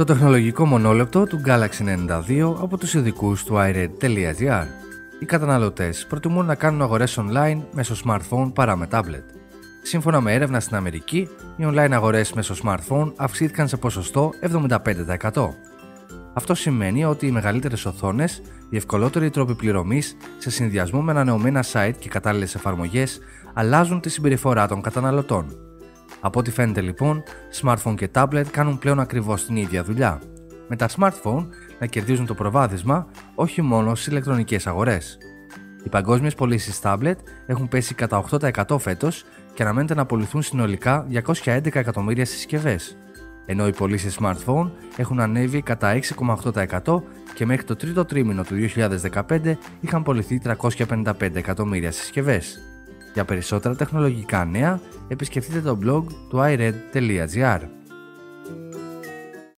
Το τεχνολογικό μονόλεπτο του Galaxy 92 από τους ειδικούς του iRed.gr. Οι καταναλωτές προτιμούν να κάνουν αγορές online μέσω smartphone παρά με tablet. Σύμφωνα με έρευνα στην Αμερική, οι online αγορές μέσω smartphone αυξήθηκαν σε ποσοστό 75%. Αυτό σημαίνει ότι οι μεγαλύτερες οθόνες, οι ευκολότεροι τρόποι πληρωμής σε συνδυασμό με ανανεωμένα site και κατάλληλες εφαρμογές αλλάζουν τη συμπεριφορά των καταναλωτών. Από ό,τι φαίνεται λοιπόν, smartphone και tablet κάνουν πλέον ακριβώς την ίδια δουλειά. Με τα smartphone να κερδίζουν το προβάδισμα όχι μόνο στις ηλεκτρονικές αγορές. Οι παγκόσμιες πωλήσεις tablet έχουν πέσει κατά 8% φέτος και αναμένεται να απολυθούν συνολικά 211 εκατομμύρια συσκευές, ενώ οι πωλήσεις smartphone έχουν ανέβει κατά 6,8% και μέχρι το τρίτο τρίμηνο του 2015 είχαν πωληθεί 355 εκατομμύρια συσκευές. Για περισσότερα τεχνολογικά νέα, επισκεφτείτε το blog του iRed.gr.